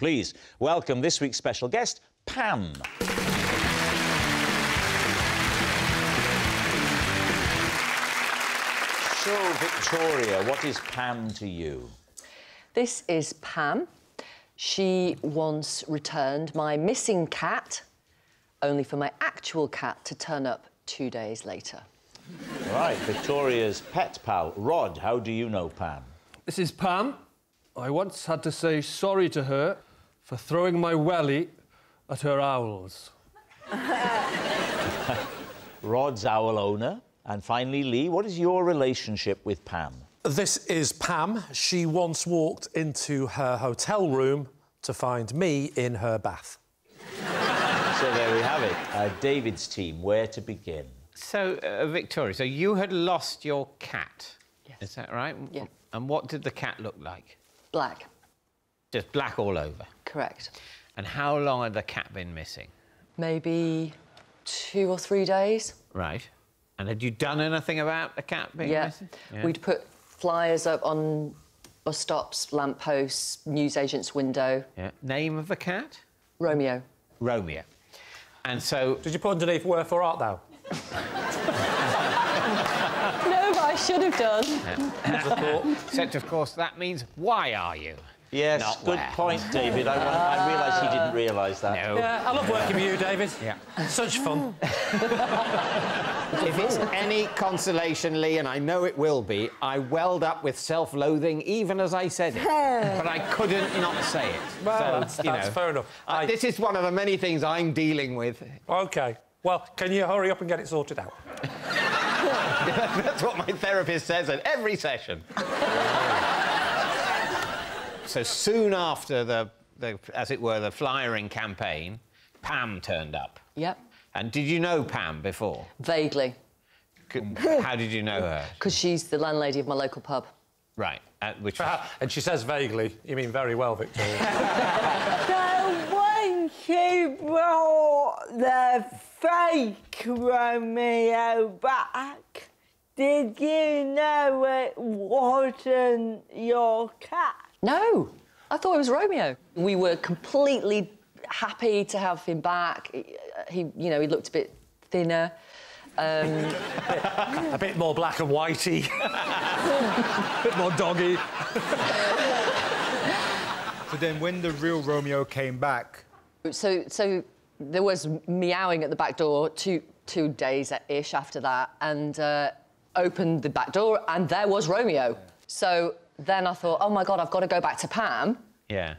Please welcome this week's special guest, Pam. So, Victoria, what is Pam to you? This is Pam. She once returned my missing cat, only for my actual cat to turn up two days later. Right, Victoria's pet pal, Rhod. How do you know Pam? This is Pam. I once had to say sorry to her for throwing my welly at her owls. Rhod's owl owner. And finally, Lee, what is your relationship with Pam? This is Pam. She once walked into her hotel room to find me in her bath. So there we have it. Uh, David's team, where to begin? So, uh, Victoria, so you had lost your cat. Yes. Is that right? Yeah. And what did the cat look like? Black, Just black all over. correct. And how long had the cat been missing? Maybe two or three days. Right. And had you done anything about the cat being Yeah. missing? We'd put flyers up on bus stops, lampposts, newsagents' window. Yeah. Name of the cat? Romeo. Romeo. And so, Did you put underneath worth or art thou? No, but I should have done. except of course that means why are you? Yes, Not good where. point, David. I, I realise he didn't realise that. No. Yeah, I love working with you, David. Yeah. Such fun. If it's any consolation, Lee, and I know it will be, I welled up with self-loathing even as I said it. But I couldn't not say it. Well, so, that's, you that's know, fair enough. I- This is one of the many things I'm dealing with. OK. Well, can you hurry up and get it sorted out? That's what my therapist says at every session. So soon after the, the, as it were, the flyering campaign, Pam turned up. Yep. And did you know Pam before? Vaguely, C- How did you know her? because she's the landlady of my local pub. Right. Uh, which And she says vaguely. You mean very well, Victoria. So when she brought the fake Romeo back, did you know it wasn't your cat? No, I thought it was Romeo. We were completely happy to have him back. He, you know, he looked a bit thinner. Um, a bit more black and whitey. a bit more doggy. So then, when the real Romeo came back, so, so there was meowing at the back door two two days ish after that, and uh, opened the back door, and there was Romeo. So then I thought, oh my god, I've got to go back to Pam Yeah.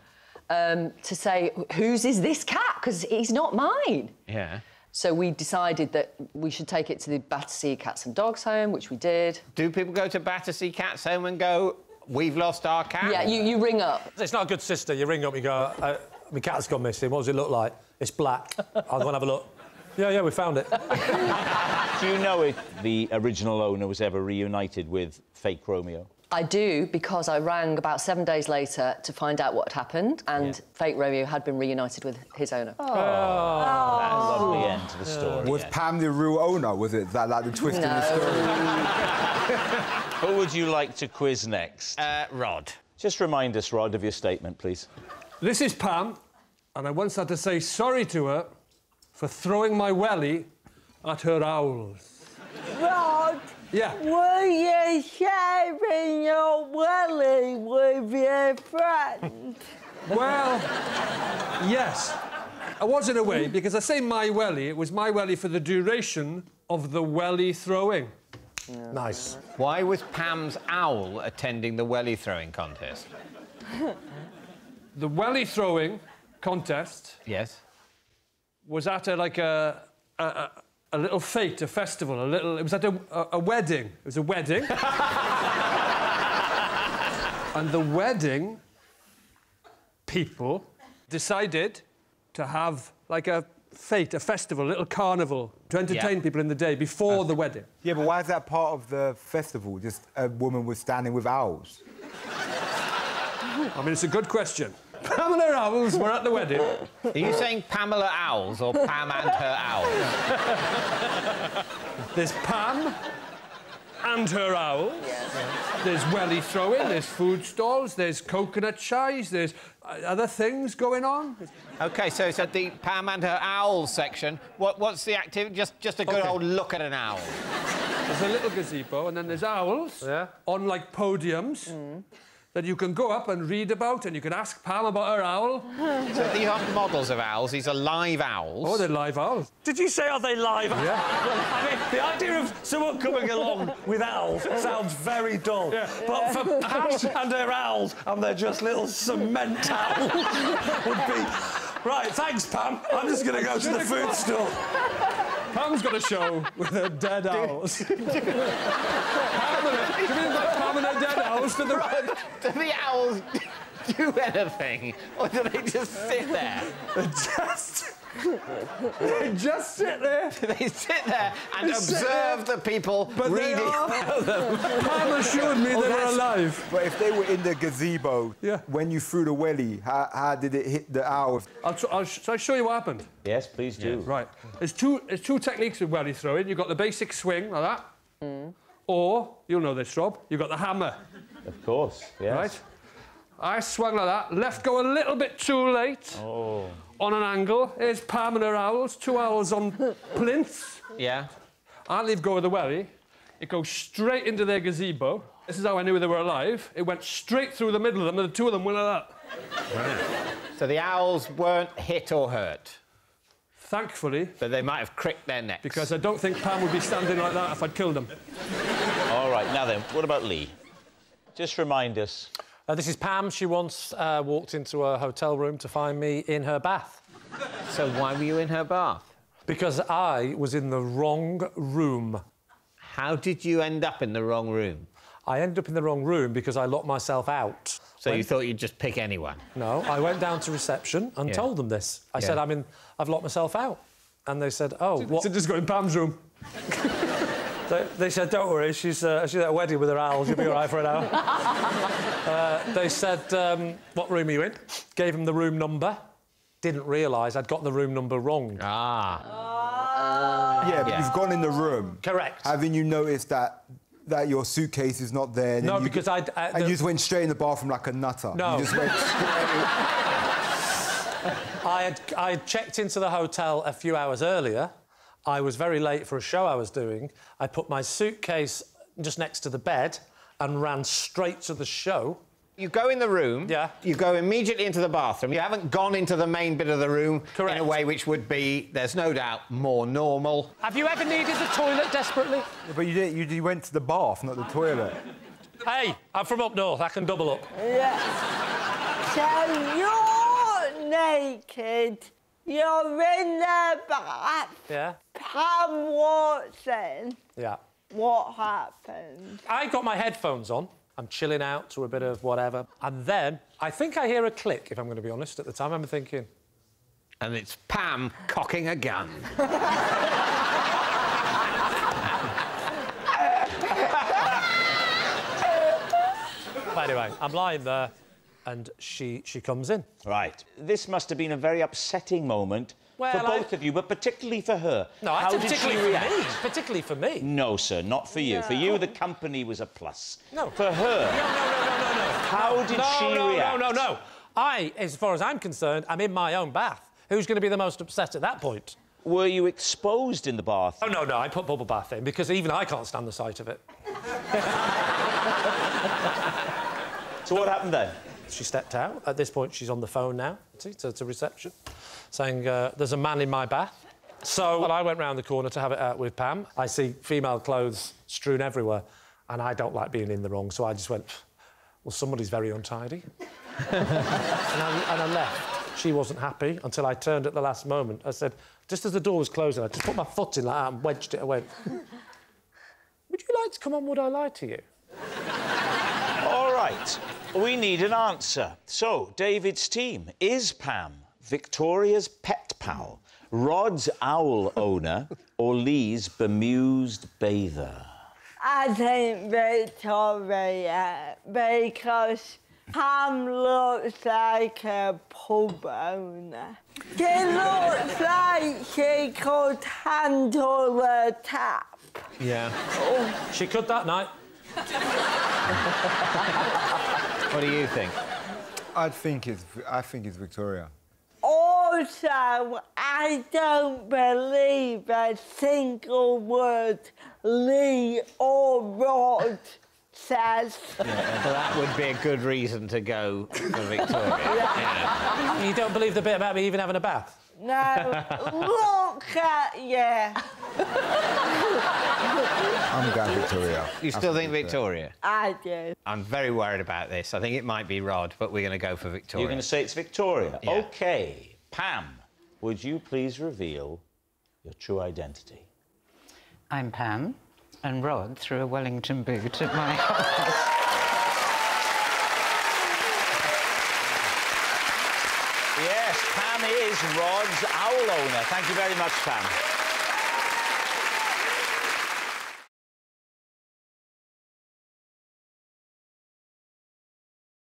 um, to say whose is this cat because he's not mine. Yeah. So we decided that we should take it to the Battersea Cats and Dogs Home, which we did. Do people go to Battersea Cats Home and go, we've lost our cat? Yeah, you, you ring up. It's not a good sister. You ring up, you go, uh, my cat's gone missing. What does it look like? It's black. I'll go and have a look. Yeah, yeah, we found it. Do you know if the original owner was ever reunited with fake Romeo? I do because I rang about seven days later to find out what had happened, and fake Romeo had been reunited with his owner. That's a lovely end to the story. was yes. Pam the real owner? Was it that like the twist in the story? Who would you like to quiz next? Uh, Rhod. Just remind us, Rhod, of your statement, please. This is Pam, and I once had to say sorry to her for throwing my welly at her owls. Rhod, Yeah. were you sharing your welly with your friend? Well, yes. I was in a way, because I say my welly, it was my welly for the duration of the welly throwing. nice. Why was Pam's owl attending the welly throwing contest? The welly throwing contest Yes. was at a, like a, a, a, a little fete, a festival, a little. It was at a, a, a wedding. It was a wedding. and the wedding people decided to have like a fete, a festival, a little carnival to entertain Yeah. people in the day before uh, the wedding. Yeah, but why is that part of the festival? Just a woman was standing with owls. I mean, it's a good question. Pamela Owls were at the wedding. Are you saying Pamela Owls or Pam and her owls? There's Pam and her owls. There's welly throwing, there's food stalls, there's coconut shies, there's uh, other things going on. OK, so it's at the Pam and her owls section. What, what's the activity? Just, just a good OK. old look at an owl. There's a little gazebo, and then there's owls Yeah. on like podiums that you can go up and read about, and you can ask Pam about her owl. So these aren't models of owls, these are live owls. Oh, they're live owls. Did you say are they live? Yeah. Well, I mean, the idea of someone coming along with owls sounds very dull. Yeah. But for Pam and her owls, and they're just little cement owls, would be. Right, thanks, Pam. I'm just going to go to the food store. Pam's got a show with her dead owls. Pam and her, can we invite Pam and her dead owls to the... Do the owls do anything? Or do they just sit there? Just... they just sit there. They sit there and They sit observe the people But they reading are. about them? Pam assured me they were that's- alive. But if they were in the gazebo, Yeah. when you threw the welly, how, how did it hit the owl? I'll, tr- I'll, sh- shall I show you what happened? Yes, please do. Right. There's two, there's two techniques of welly throwing. You've got the basic swing, like that. Mm. Or, you'll know this, Rob, you've got the hammer, Of course, yes. right? I swung like that, left go a little bit too late. Oh. On an angle. Here's Pam and her owls, two owls on plinths. Yeah. I leave go of the welly. It goes straight into their gazebo. This is how I knew they were alive. It went straight through the middle of them, and the two of them went like that. So the owls weren't hit or hurt, Thankfully, but they might have cricked their necks. because I don't think Pam would be standing like that if I'd killed them. All right, now then, what about Lee? Just remind us. Uh, this is Pam. She once uh, walked into a hotel room to find me in her bath So why were you in her bath? because I was in the wrong room. How did you end up in the wrong room? I ended up in the wrong room because I locked myself out. So you thought you'd just pick anyone? No, I went down to reception and Yeah. told them this. I Yeah. said, I'm in, I've locked myself out. And they said, oh, what? So just go in Pam's room. They, they said, don't worry, she's, uh, she's at a wedding with her owls, you'll be all right for an hour. uh, they said, um, what room are you in? Gave him the room number. Didn't realise I'd got the room number wrong. Ah. Yeah, but Yeah. you've gone in the room. Correct. Haven't you noticed that that your suitcase is not there? and No, then you because I'd- I- and the- you just went straight in the bathroom like a nutter. No. You just went I had, I had checked into the hotel a few hours earlier. I was very late for a show I was doing. I put my suitcase just next to the bed and ran straight to the show. You go in the room. Yeah. You go immediately into the bathroom. You haven't gone into the main bit of the room Correct. in a way which would be, there's no doubt, more normal. Have you ever needed the toilet desperately? but you, did, you, you went to the bath, not the toilet. Hey, I'm from up north. I can double up. Yeah. So you're naked. You're in the bath. Yeah. Pam walks in. Yeah. What happened? I got my headphones on. I'm chilling out to a bit of whatever. And then I think I hear a click, if I'm going to be honest. At the time, I'm thinking, And it's Pam cocking a gun. anyway, I'm lying there and she, she comes in. Right. This must have been a very upsetting moment Well, for I- both of you, but particularly for her. No, How that's did she particularly for react? me. Particularly for me. No, sir, not for you. For you, the company was a plus. No. For her, No, no, no, no, no, no. how did no, she no, react? No, no, no. I, as far as I'm concerned, I'm in my own bath. Who's going to be the most upset at that point? Were you exposed in the bath? Oh, no, no, I put bubble bath in because even I can't stand the sight of it. So what happened then? She stepped out. At this point, she's on the phone now to, to reception, saying, uh, There's a man in my bath. So well, I went round the corner to have it out with Pam. I see female clothes strewn everywhere, and I don't like being in the wrong, so I just went, Well, somebody's very untidy. and, I, and I left. She wasn't happy until I turned at the last moment. I said, just as the door was closing, I just put my foot in like that and wedged it away. Would you like to come on Would I Lie to You? All right, we need an answer. So, David's team is Pam Victoria's pet pal, Rhod's owl owner, or Lee's bemused bather? I think Victoria because Pam looks like a pub owner. She looks like she could handle the tap. Yeah. Oh. She could that night. What do you think? I think it's I think it's Victoria. Also, I don't believe a single word Lee or Rhod says. So that would be a good reason to go for Victoria. Yeah. You don't believe the bit about me even having a bath? No, look at you. I'm going Victoria. You still think Victoria? I do. I'm very worried about this. I think it might be Rhod, but we're going to go for Victoria. You're going to say it's Victoria. Yeah. OK. Pam, would you please reveal your true identity? I'm Pam, and Rhod threw a Wellington boot at my house. Yes, Pam is Rhod's owl owner. Thank you very much, Pam.